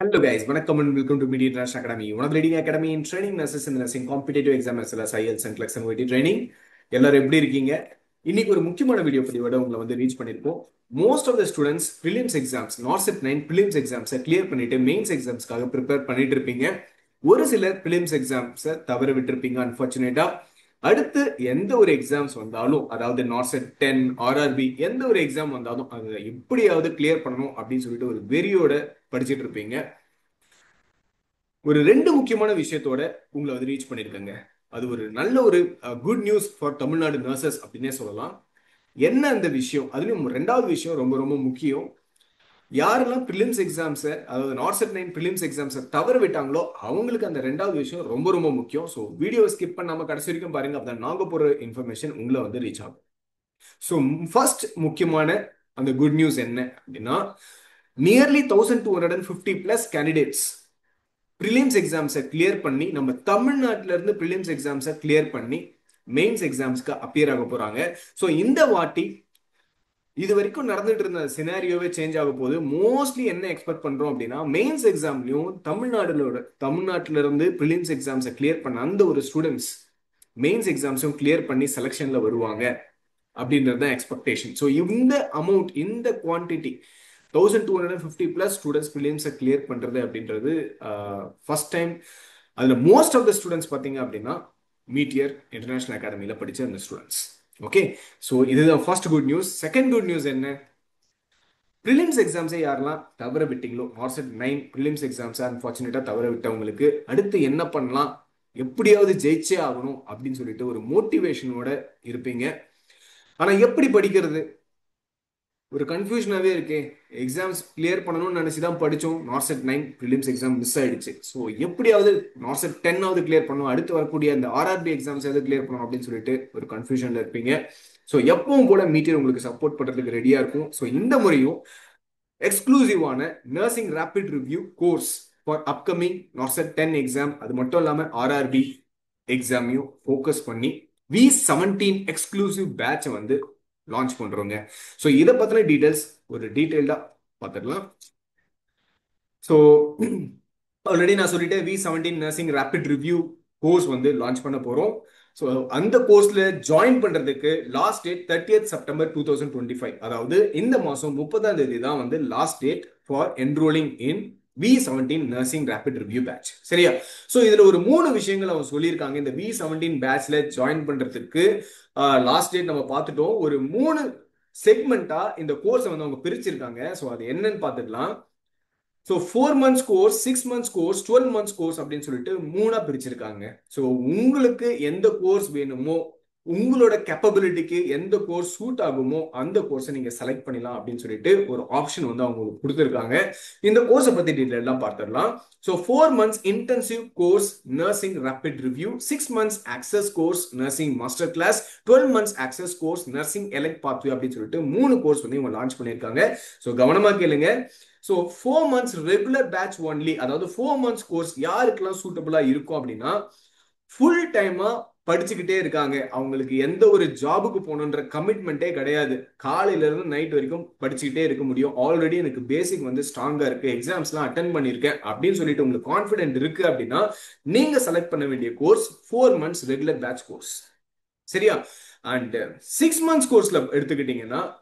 Hello guys வணக்கம் and welcome to Media International Academy one of leading academy in training nurses nurses nursing competitive exam exam IELTS and clerks and training எல்லாரும் எப்படி இருக்கீங்க? இன்னைக்கு ஒரு முக்கியமான video பதிவோட உங்களை வந்து ரீச் பண்ணியிருக்கோம் most of the students prelims exams NORCET nine prelims எக்ஸாம்ஸை clear பண்ணிட்டு மெயின்ஸ் எக்ஸாம்ஸ்க்காக ப்ரிப்பேர் பண்ணிட்டு இருப்பீங்க. ஒரு சிலர் பிலிம்ஸ் எக்ஸாம்ஸை தவற விட்டுருப்பீங்க அன்பார்ச்சுனேட்டா அடுத்து எந்த ஒரு எக்ஸாம்ஸ் வந்தாலும் அதாவது நார்செட் டென் ஆர்ஆர்பி எந்த ஒரு எக்ஸாம் வந்தாலும் அதை எப்படியாவது கிளியர் பண்ணணும் அப்படின்னு சொல்லிட்டு ஒரு வெறியோட படிச்சுட்டு இருப்பீங்க ஒரு ரெண்டு முக்கியமான விஷயத்தோட உங்களை வந்து ரீச் பண்ணியிருக்கேங்க. அது ஒரு நல்ல ஒரு good news for Tamil Nadu nurses அப்படின்னே சொல்லலாம். என்ன அந்த விஷயம்? அதுலயும் ரெண்டாவது விஷயம் ரொம்ப ரொம்ப முக்கியம். யாரெல்லாம் ப்ரிலிம்ஸ் எக்ஸாம்ஸை அதாவது நார்செட் நைன் ப்ரிலிம்ஸ் எக்ஸாம்ஸை தவற விட்டாங்களோ அவங்களுக்கு அந்த ரெண்டாவது விஷயம் ரொம்ப ரொம்ப முக்கியம். ஸோ வீடியோ ஸ்கிப் பண்ணாமல் கடைசி வரைக்கும் பாருங்க அப்பதான் நாங்க போகிற இன்ஃபர்மேஷன் உங்களை வந்து ரீச் ஆகும். ஸோ ஃபர்ஸ்ட் முக்கியமான அந்த குட் நியூஸ் என்ன அப்படின்னா nearly thousand two hundred and fifty plus candidates prelims எக்ஸாம்ஸை clear பண்ணி நம்ம தமிழ்நாட்டிலேருந்து ப்ரிலிம்ஸ் எக்ஸாம்ஸை கிளியர் பண்ணி மெயின்ஸ் எக்ஸாம்ஸ்க்கு அப்பியர் ஆக போகிறாங்க ஸோ இந்த வாட்டி இது வரைக்கும் நடந்துட்டு இருந்த சினாரியோவே சேஞ்ச் ஆக போது மோஸ்ட்லி என்ன எக்ஸ்பெக்ட் பண்றோம் அப்படின்னா மெயின்ஸ் எக்ஸாம்லயும் தமிழ்நாடுலோட தமிழ்நாட்டில இருந்து ப்ரிலிம்ஸ் எக்ஸாம்ஸை கிளியர் பண்ண அந்த ஒரு ஸ்டூடெண்ட்ஸ் மெயின்ஸ் எக்ஸாம்ஸும் கிளியர் பண்ணி செலெக்ஷன்ல வருவாங்க அப்படின்றது தான் எக்ஸ்பெக்டேஷன் ஸோ இந்த அமௌண்ட் இந்த quantity thousand two hundred fifty plus students ப்ரிலியம்ஸை clear பண்ணுறது அப்படின்றது ஃபஸ்ட் டைம் அதில் மோஸ்ட் ஆஃப் த ஸ்டூடெண்ட்ஸ் பார்த்தீங்க அப்படின்னா மீட்டியர் இன்டர்நேஷனல் அகாடமியில் படித்த அந்த ஸ்டூடெண்ட்ஸ் ஓகே ஸோ இதுதான் first good news second good news என்ன? ப்ரிலிம்ஸ் எக்ஸாம்ஸை யாரெல்லாம் தவற விட்டீங்களோ மார்செட் நைன் ப்ரிலிம்ஸ் எக்ஸாம்ஸை அன்ஃபார்ச்சுனேட்டாக தவற விட்டவங்களுக்கு அடுத்து என்ன பண்ணலாம்? எப்படியாவது ஜெயிச்சே ஆகணும் அப்படின்னு சொல்லிட்டு ஒரு மோட்டிவேஷனோட இருப்பீங்க. ஆனால் எப்படி படிக்கிறது? ஒரு கன்ஃபியூஷனாகவே இருக்கே. எக்ஸாம்ஸ் கிளியர் பண்ணணும்னு நினச்சி தான் படித்தோம் NORCET nine prelims exam miss ஆயிடுச்சு. ஸோ எப்படியாவது நார்செட் டென்னாவது கிளியர் பண்ணணும். அடுத்து வரக்கூடிய அந்த ஆர்ஆர்பி எக்ஸாம்ஸ் எதாவது கிளியர் பண்ணணும் அப்படின்னு சொல்லிட்டு ஒரு கன்ஃபியூஷனில் இருப்பீங்க. ஸோ எப்பவும் போல மீட்டியர் உங்களுக்கு சப்போர்ட் பண்ணுறதுக்கு ரெடியாக இருக்கும். ஸோ இந்த முறையும் எக்ஸ்க்ளூசிவான nursing rapid review course for upcoming NORCET ten exam அது மட்டும் இல்லாமல் ஆர்ஆர்பி எக்ஸாமையும் ஃபோக்கஸ் பண்ணி வி செவன்டீன் எக்ஸ்க்ளூசிவ் பேட்சை வந்து லான்ச் பண்ணுறோங்க ஸோ இதை பற்றின டீட்டெயில்ஸ் ஒரு டீட்டெயில்டாக பார்த்துக்கலாம் ஸோ ஆல்ரெடி நான் சொல்லிட்டேன் V seventeen nursing rapid review course வந்து லான்ச் பண்ண போகிறோம் ஸோ அந்த கோர்ஸில் ஜாயின் பண்ணுறதுக்கு last date thirtieth September two thousand twenty five அதாவது இந்த மாதம் முப்பதாம் தேதி தான் வந்து last date for enrolling in V seventeen nursing rapid review batch சரியா? ஸோ இதில் ஒரு மூணு விஷயங்கள் அவங்க சொல்லியிருக்காங்க. இந்த வி செவன்டீன் பேட்ச்ல ஜாயின் பண்ணுறதுக்கு லாஸ்ட் டேட் நம்ம பார்த்துட்டோம். ஒரு மூணு செக்மெண்ட்டாக இந்த கோர்ஸை வந்து அவங்க பிரிச்சிருக்காங்க. ஸோ அது என்னன்னு பார்த்துக்கலாம் so four months course six months course twelve months course அப்படின்னு சொல்லிட்டு மூணாக பிரிச்சிருக்காங்க. ஸோ உங்களுக்கு எந்த கோர்ஸ் வேணுமோ உங்களோட கேப்பபிலிட்டிக்கு எந்த கோர்ஸ் சூட் ஆகுமோ அந்த கோர்ஸை நீங்க செலக்ட் பண்ணலாம் அப்படின்னு சொல்லிட்டு ஒரு ஆப்ஷன் வந்து அவங்களுக்கு கொடுத்துருக்காங்க. இந்த கோர்ஸை பத்தி டீட்டெயிலாம் பார்த்துடலாம் so four months intensive course nursing rapid review six months access course nursing master class twelve months access course nursing elect pathway அப்படின்னு சொல்லிட்டு மூணு கோர்ஸ் வந்து இவங்க லான்ச் பண்ணியிருக்காங்க. ஸோ கவனமா கேளுங்க. So four months regular batch only அதாவது four months course யாருக்கெல்லாம் சூட்டபுளா இருக்கும் அப்படின்னா ஃபுல் டைமா படிச்சுக்கிட்டே இருக்காங்க. அவங்களுக்கு எந்த ஒரு ஜாபுக்கு போகணுன்ற கமிட்மெண்ட்டே கிடையாது. காலையில இருந்து நைட் வரைக்கும் படிச்சுக்கிட்டே இருக்க முடியும். ஆல்ரெடி எனக்கு பேசிக் வந்து ஸ்ட்ராங்கா இருக்கு. எக்ஸாம்ஸ்லாம் அட்டன் பண்ணியிருக்கேன். அப்படின்னு சொல்லிட்டு உங்களுக்கு கான்ஃபிடென்ட் இருக்கு அப்படின்னா நீங்க செலக்ட் பண்ண வேண்டிய course four months regular batch course சரியா? அண்ட் சிக்ஸ் மந்த்ஸ் கோர்ஸ்ல எடுத்துக்கிட்டீங்கன்னா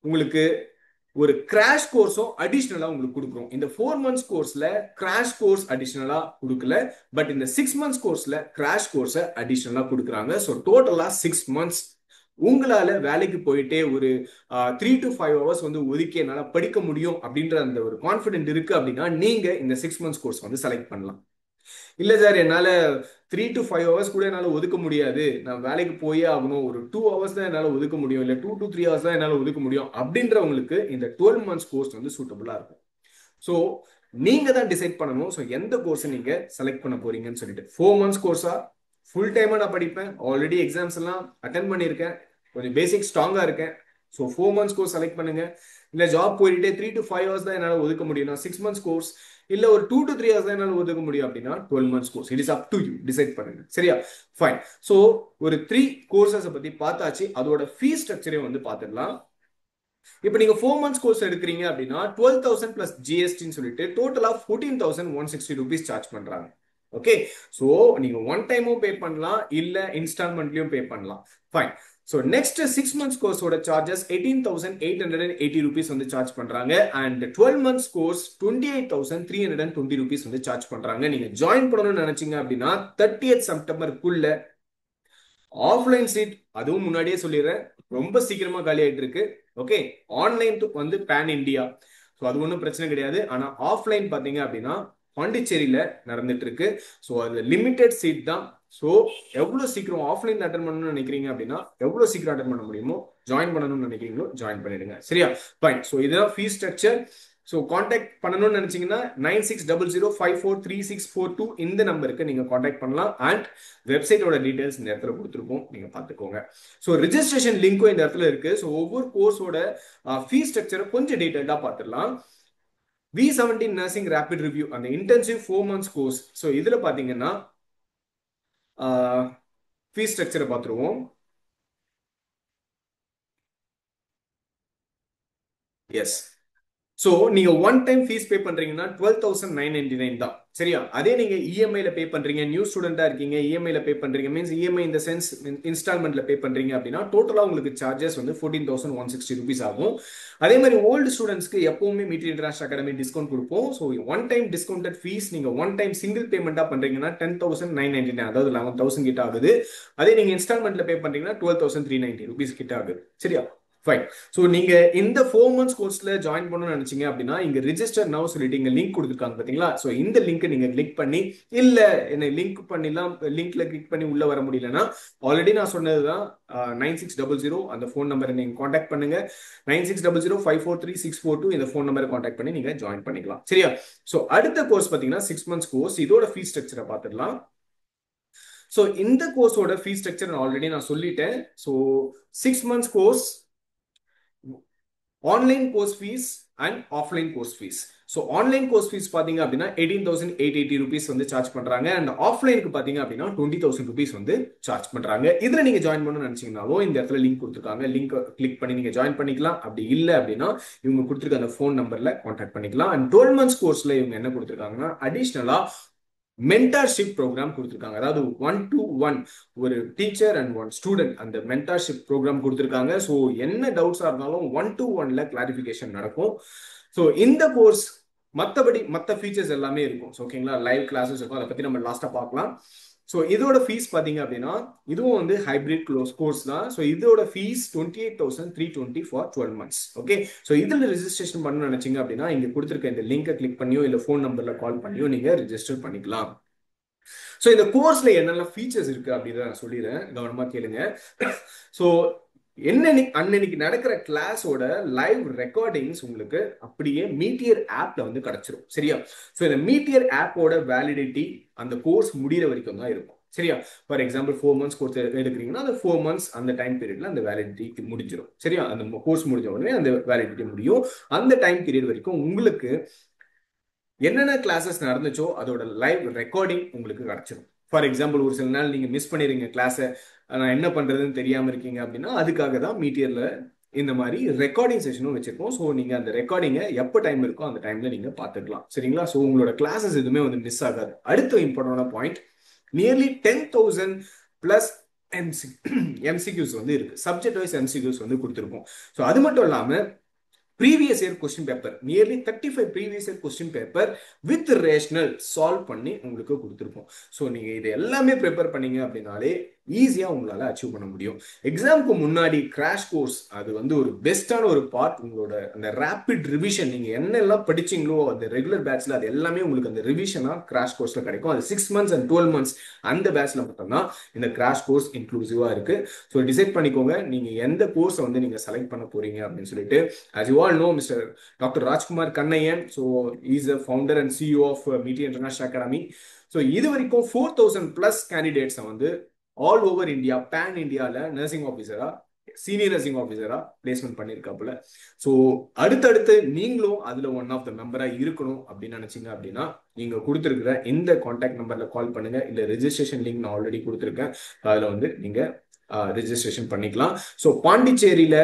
உங்களுக்கு ஒரு கிராஷ் கோர்ஸும் அடிஷ்னலா உங்களுக்கு கொடுக்குறோம். இந்த ஃபோர் மந்த்ஸ் கோர்ஸ்ல கிராஷ் கோர்ஸ் அடிஷ்னலா கொடுக்கல. பட் இந்த சிக்ஸ் மந்த்ஸ் கோர்ஸ்ல கிராஷ் கோர்ஸை அடிஷ்னலா கொடுக்குறாங்க. ஸோ டோட்டலா சிக்ஸ் மந்த்ஸ் உங்களால வேலைக்கு போயிட்டே ஒரு த்ரீ டு ஃபைவ் ஹவர்ஸ் வந்து ஒதுக்கி என்னால் படிக்க முடியும் அப்படின்ற அந்த ஒரு கான்ஃபிடென்ட் இருக்கு அப்படின்னா நீங்க இந்த சிக்ஸ் மந்த்ஸ் கோர்ஸ் வந்து செலக்ட் பண்ணலாம். இல்ல சார் என்னால த்ரீ டு ஃபைவ் ஹவர்ஸ் கூட என்னால் ஒதுக்க முடியாது. நான் வேலைக்கு போயே ஆகணும். ஒரு டூ ஹவர்ஸ் தான் என்னால் ஒதுக்க முடியும். இல்லை டூ டு த்ரீ ஹவர்ஸ் தான் என்னால் ஒதுக்க முடியும். அப்படின்றவங்களுக்கு இந்த டுவெல் மந்த்ஸ் கோர்ஸ் வந்து சூட்டபுளாக இருக்கும். ஸோ நீங்கள் தான் டிசைட் பண்ணணும். ஸோ எந்த கோர்ஸை நீங்கள் செலக்ட் பண்ண போறீங்கன்னு சொல்லிட்டு. ஃபோர் மந்த்ஸ் கோர்ஸா ஃபுல் டைமாக நான் படிப்பேன். ஆல்ரெடி எக்ஸாம்ஸ் எல்லாம் அட்டன் பண்ணியிருக்கேன். கொஞ்சம் பேசிக் ஸ்ட்ராங்காக இருக்கேன். So four months course select பண்ணுங்க. இல்லை ஜாப் போயிட்டே த்ரீ டு ஃபைவ் ஹவர்ஸ் தான் என்னால் ஒதுக்க முடியும். சிக்ஸ் மந்த்ஸ் கோர்ஸ் இல்ல ஒரு டூ டு த்ரீ ஹவர்ஸ் தான் என்னால் ஒதுக்க முடியும் அப்படின்னா twelve months course it is up to you decide பண்ணுங்க. சரியா? ஃபைன் ஸோ ஒரு த்ரீ கோர்சஸை பத்தி பார்த்தாச்சு. அதோட ஃபீஸ் ஸ்ட்ரக்சரையும் வந்து பார்த்துடலாம் இப்போ நீங்க ஃபோர் மந்த்ஸ் கோர்ஸ் எடுக்கிறீங்க அப்படின்னா டுவெல் தௌசண்ட் பிளஸ் ஜிஎஸ்டின்னு சொல்லிட்டு டோட்டலா fourteen thousand one sixty rupees charge பண்றாங்க. ஓகே ஸோ நீங்க ஒன் டைமும் பே பண்ணலாம். இல்ல இன்ஸ்டால்மெண்ட்லயும் பே பண்ணலாம். Fine so next six months கோர்ஸோட charges eighteen thousand eight hundred and eighty rupees வந்து சார்ஜ் பண்ணுறாங்க and twelve months course twenty eight thousand three hundred and twenty rupees வந்து charge பண்ணுறாங்க நீங்கள் ஜாயின் பண்ணணும்னு நினச்சிங்க அப்படின்னா தேர்ட்டி எய்த் செப்டம்பருக்குள்ள ஆஃப்லைன் சீட் அதுவும் முன்னாடியே சொல்லிடுறேன். ரொம்ப சீக்கிரமாக காலி ஆகிட்டு இருக்கு. ஓகே ஆன்லைன் வந்து பேன் இந்தியா ஸோ அது ஒன்றும் பிரச்சனை கிடையாது. ஆனால் ஆஃப்லைன் பார்த்தீங்க அப்படின்னா பாண்டிச்சேரியில் நடந்துட்டு இருக்கு. ஸோ அது லிமிடெட் சீட் தான். ஸோ எவ்வளோ சீக்கிரம் ஆஃப்லைன் அட்டன் பண்ணணும்னு நினைக்கிறீங்க அப்படின்னா எவ்வளோ சீக்கிரம் அட்டன் பண்ண முடியுமோ ஜாயின் பண்ணணும்னு நினைக்கிறீங்களோ ஜாயின் பண்ணிடுங்க. சரியா? ஃபைன் ஸோ இதுதான் ஃபீஸ் ஸ்ட்ரக்சர் ஸோ காண்டாக்ட் பண்ணணும்னு நினைச்சீங்கன்னா nine six double zero five four three six four two இந்த நம்பருக்கு நீங்கள் காண்டாக்ட் பண்ணலாம். அண்ட் வெப்சைட்டோட டீடைல்ஸ் இந்த இடத்துல கொடுத்துருக்கோம் நீங்கள் பார்த்துக்கோங்க. ஸோ ரிஜிஸ்ட்ரேஷன் லிங்க்கும் இந்த இடத்துல இருக்கு. ஸோ ஒவ்வொரு கோர்ஸோட ஃபீஸ் ஸ்ட்ரக்சரை கொஞ்சம் டீட்டெயில்டாக பார்த்துடலாம். V seventeen nursing rapid review அந்த intensive four months course so இதில் பார்த்தீங்கன்னா ஃபீஸ் ஸ்ட்ரக்சரை பார்த்துருவோம் எஸ் ஸோ நீங்க ஒன் டைம் ஃபீஸ் பே பண்றீங்கன்னா twelve thousand nine ninety nine தான். சரியா? அதே நீங்க இஎம்ஐல பே பண்றீங்க நியூ ஸ்டூடெண்டா இருக்கீங்க இஎம்ஐல பே பண்றீங்க மீன்ஸ் இஎம்ஐ இந்த சென்ஸ் இன்ஸ்டால்மெண்ட்ல பே பண்றீங்க அப்படின்னா டோட்டலா உங்களுக்கு சார்ஜஸ் வந்து fourteen thousand one sixty rupees ஆகும். அதே மாதிரி ஓல்டு ஸ்டூடெண்ட்ஸ்க்கு எப்பவுமே மீட்டர் இன்டர்நேஷனல் அகாடமி டிஸ்கவுண்ட் கொடுப்போம். So one time discounted fees நீங்க ஒன் டைம் சிங்கிள் பேமெண்டா பண்றீங்கன்னா ten thousand nine ninety nine அதாவது லெவன் தௌசண்ட் கிட்ட ஆகுது. அதே நீங்க இன்ஸ்டால்மெண்ட்ல பே பண்றீங்கன்னா twelve thousand three ninety rupees கிட்ட ஆகுது. சரியா? ஃபைன் ஸோ நீங்க இந்த ஃபோர் மந்த்ஸ் கோர்ஸ்ல ஜாயின் பண்ணணும்னு நினைச்சீங்க அப்படின்னா இங்க ரிஜிஸ்டர் நவ் சொல்லிட்டு இங்க லிங்க் கொடுத்துருக்காங்க பாத்தீங்களா? ஸோ இந்த லிங்க் நீங்க கிளிக் பண்ணி இல்ல என்னை லிங்க் பண்ணிலாம் லிங்க்ல கிளிக் பண்ணி உள்ள வர முடியலன்னா ஆல்ரெடி நான் சொன்னதுதான் நைன் சிக்ஸ் டபுள் ஜீரோ அந்த ஃபோன் நம்பரை நீங்க காண்டாக்ட் பண்ணுங்க. Nine six double zero five four three six four two இந்த ஃபோன் நம்பரை காண்டாக்ட் பண்ணி நீங்க ஜாயின் பண்ணிக்கலாம். சரியா? ஸோ அடுத்த கோர்ஸ் பாத்தீங்கன்னா சிக்ஸ் மந்த்ஸ் கோர்ஸ் இதோட ஃபீஸ் ஸ்ட்ரக்சரை பார்த்துடலாம் ஸோ இந்த கோர்ஸோட ஃபீஸ் ஸ்ட்ரக்சர் ஆல்ரெடி நான் சொல்லிட்டேன். So six months course online course fee and offline course fee so online course fee பார்த்தீங்க அப்படின்னா eighteen thousand eight eighty rupees வந்து சார்ஜ் பண்ணுறாங்க அண்ட் ஆஃப்லைனுக்கு பார்த்தீங்க அப்படின்னா டுவெண்ட்டி தௌசண்ட் ருபீஸ் வந்து சார்ஜ் பண்ணுறாங்க இதில் நீங்கள் ஜாயின் பண்ணணும்னு நினச்சிங்கனாலும் இந்த இடத்துல லிங்க் கொடுத்துருக்காங்க. லிங்க் கிளிக் பண்ணி நீங்கள் ஜாயின் பண்ணிக்கலாம். அப்படி இல்லை அப்படின்னா இவங்க கொடுத்துருக்க அந்த ஃபோன் நம்பரில் கான்டாக்ட் பண்ணிக்கலாம். அண்ட் டுவெல் மந்த்ஸ் கோர்ஸில் இவங்க என்ன கொடுத்துருக்காங்கன்னா அடிஷ்னலாக மென்டார்ஷிப் ப்ரோக்ராம் கொடுத்துருக்காங்க. அதாவது ஒன் டு ஒன் ஒரு டீச்சர் அண்ட் ஒன் ஸ்டூடெண்ட் அந்த மென்டார்ஷிப் ப்ரோக்ராம் கொடுத்துருக்காங்க. ஸோ என்ன டவுட்ஸாக இருந்தாலும் ஒன் டு ஒன்ல கிளாரிஃபிகேஷன் நடக்கும். ஸோ இந்த கோர்ஸ் மற்றபடி மற்ற ஃபீச்சர்ஸ் எல்லாமே இருக்கும். ஸோ ஓகேங்களா லைவ் கிளாஸஸ் இருக்கும். அதை பற்றி நம்ம லாஸ்ட்டாக பார்க்கலாம். ஸோ இதோட ஃபீஸ் பார்த்தீங்க அப்படின்னா இதுவும் வந்து ஹைபிரிட் க்ளோஸ் கோர்ஸ் தான். ஸோ இதோட fee twenty eight thousand three twenty for twelve months okay so இதில் ரிஜிஸ்ட்ரேஷன் பண்ணணும் நினச்சிங்க அப்படின்னா இங்கே கொடுத்துருக்க இந்த லிங்கை கிளிக் பண்ணியோ இல்லை ஃபோன் நம்பரில் கால் பண்ணியோ நீங்கள் ரிஜிஸ்டர் பண்ணிக்கலாம். ஸோ இந்த கோர்ஸில் என்னெல்லாம் ஃபீச்சர்ஸ் இருக்குது அப்படின்றத நான் சொல்லிடுறேன். கவனமாக கேளுங்க. ஸோ என்ன அன்னன்னைக்கு நடக்கிற கிளாஸோட லைவ் ரெக்கார்டிங்ஸ் உங்களுக்கு அப்படியே மீட்டியர் ஆப்ல வந்து கிடைச்சிரும். சரியா? ஸோ இந்த மீட்டியர் ஆப்போட வேலிடிட்டி அந்த கோர்ஸ் முடிகிற வரைக்கும் தான் இருக்கும். சரியா? For example four months course எடுக்கிறீங்கன்னா அந்த ஃபோர் மந்த்ஸ் அந்த டைம் பீரியட்ல அந்த வேலிடிட்டி முடிஞ்சிடும் சரியா? அந்த கோர்ஸ் முடிஞ்ச உடனே அந்த வேலிடிட்டி முடியும். அந்த டைம் பீரியட் வரைக்கும் உங்களுக்கு என்னென்ன கிளாஸஸ் நடந்துச்சோ அதோட லைவ் ரெக்கார்டிங் உங்களுக்கு கிடைச்சிடும் ஃபார் எக்ஸாம்பிள் ஒரு சில நாள் நீங்க மிஸ் பண்ணிடுங்க கிளாஸை நான் என்ன பண்ணுறதுன்னு தெரியாமல் இருக்கீங்க அப்படின்னா அதுக்காக தான் மீட்டியரில் இந்த மாதிரி ரெக்கார்டிங் செஷனும் வச்சிருக்கோம். ஸோ நீங்கள் அந்த ரெக்கார்டிங்கை எப்போ டைம் இருக்கோ அந்த டைமில் நீங்கள் பார்த்துக்கலாம். சரிங்களா? ஸோ உங்களோட கிளாஸஸ் எதுவுமே வந்து மிஸ் ஆகாது. அடுத்த இம்பார்ட்டண்டான point nearly ten thousand plus MC MCQs வந்து இருக்கு. சப்ஜெக்ட் வைஸ் எம்சிக்யூஸ் வந்து கொடுத்துருக்கோம். ஸோ அது மட்டும் இல்லாமல் previous year question paper nearly thirty five previous year question paper with rational solve பண்ணி உங்களுக்கு கொடுத்துருப்போம் ஸோ நீங்கள் இது எல்லாமே ப்ரிப்பேர் பண்ணீங்க அப்படின்னாலே ஈஸியாக உங்களால் அச்சீவ் பண்ண முடியும். எக்ஸாமுக்கு முன்னாடி கிராஷ் கோர்ஸ் அது வந்து ஒரு பெஸ்ட்டான ஒரு பார்ட் உங்களோட அந்த ரேபிட் ரிவிஷன் நீங்கள் என்னெல்லாம் படிச்சீங்களோ அந்த ரெகுலர் பேட்ச்ல அது எல்லாமே உங்களுக்கு அந்த ரிவிஷனாக கிராஷ் கோர்ஸில் கிடைக்கும். அது six months and twelve months அந்த பேட்ச்ல மட்டும்தான் இந்த கிராஷ் கோர்ஸ் இன்க்ளூசிவாக இருக்கு. ஸோ டிசைட் பண்ணிக்கோங்க நீங்கள் எந்த கோர்ஸை வந்து நீங்கள் செலக்ட் பண்ண போறீங்க அப்படின்னு சொல்லிட்டு as you all know mister doctor Rajkumar Kannaiyan so is a founder and CEO of மீட்டி இன்டர்நேஷனல் அகாடமி ஸோ இது வரைக்கும் ஃபோர் தௌசண்ட் பிளஸ் கேண்டிடேட்ஸை வந்து ஆல் ஓவர் இந்தியா பேன் இந்தியாவில் நர்சிங் ஆஃபீஸரா சீனியர் நர்சிங் ஆஃபீஸரா பிளேஸ்மெண்ட் பண்ணியிருக்காப்புல ஸோ அடுத்தடுத்து நீங்களும் அதில் ஒன் ஆஃப் த மெம்பராக இருக்கணும் அப்படின்னு நினச்சிங்க அப்படின்னா நீங்கள் கொடுத்துருக்குற இந்த காண்டாக்ட் நம்பரில் கால் பண்ணுங்க. இல்லை ரெஜிஸ்ட்ரேஷன் லிங்க் நான் ஆல்ரெடி கொடுத்துருக்கேன். அதில் வந்து நீங்கள் ரெஜிஸ்ட்ரேஷன் பண்ணிக்கலாம். ஸோ பாண்டிச்சேரியில்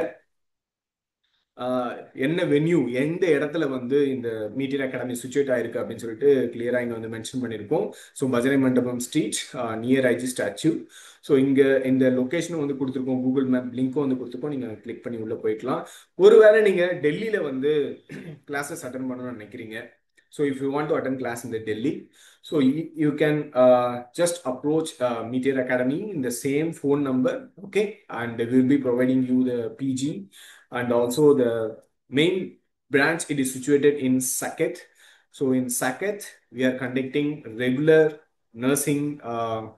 என்ன வென்யூ எந்த இடத்துல வந்து இந்த மீட்டியர் அகாடமி சுச்சுவேட் ஆயிருக்கு அப்படின்னு சொல்லிட்டு கிளியரா இங்க வந்து மென்ஷன் பண்ணியிருக்கோம். So Bhajanai Mandapam street near IG statue so இங்க இந்த லொகேஷனும் வந்து கொடுத்துருக்கோம். கூகுள் மேப் லிங்க்கும் வந்து கொடுத்துருக்கோம். நீங்க கிளிக் பண்ணி உள்ள போய்க்கலாம். ஒருவேளை நீங்க டெல்லியில வந்து கிளாஸஸ் அட்டன் பண்ணணும்னு நினைக்கிறீங்க. So if you want to attend class இந்த Delhi so you can just approach Meteor academy இந்த same phone number okay and will be providing you the PG and also the main branch. It is situated in Saket. So in Saket, we are conducting regular nursing uh,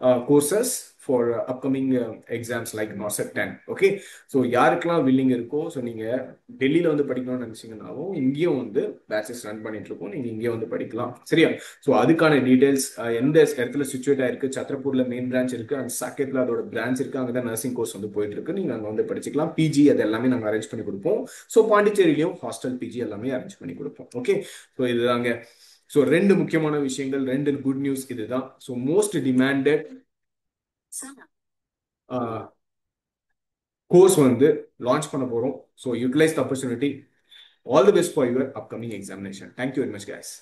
uh, courses for upcoming exams like exams like NORCET 10 okay so யாருக்கெல்லாம் willing இருக்கோ so நீங்கள் டெல்லியில் வந்து படிக்கணும்னு நினச்சிங்கனாலும் இங்கேயும் வந்து patches run பண்ணிட்டு இருக்கோம் நீங்கள் இங்கேயும் வந்து படிக்கலாம் சரியா? ஸோ அதுக்கான டீடைல்ஸ் எந்த இடத்துல சுச்சுவேட் ஆயிருக்கு சத்திரப்பூரில் மெயின் பிரான்ச் இருக்கு அண்ட் சாக்கெட்டில் அதோட பிரான்ச் இருக்கு அங்கே தான் நர்சிங் கோர்ஸ் வந்து போயிட்டு இருக்கு நீங்கள் அங்கே வந்து படிச்சிக்கலாம். பிஜி அது எல்லாமே நாங்கள் அரேஞ்ச் பண்ணி கொடுப்போம். ஸோ பாண்டிச்சேரியிலையும் ஹாஸ்டல் பிஜி எல்லாமே அரேஞ்ச் பண்ணி கொடுப்போம் ஓகே ஸோ இதுதாங்க. ஸோ ரெண்டு முக்கியமான விஷயங்கள் ரெண்டு குட் நியூஸ் இதுதான். ஸோ மோஸ்ட் டிமாண்டட் கோர்ஸ் வந்து லான்ச் பண்ண போறோம். So utilise the opportunity all the best for your upcoming examination thank you very much guys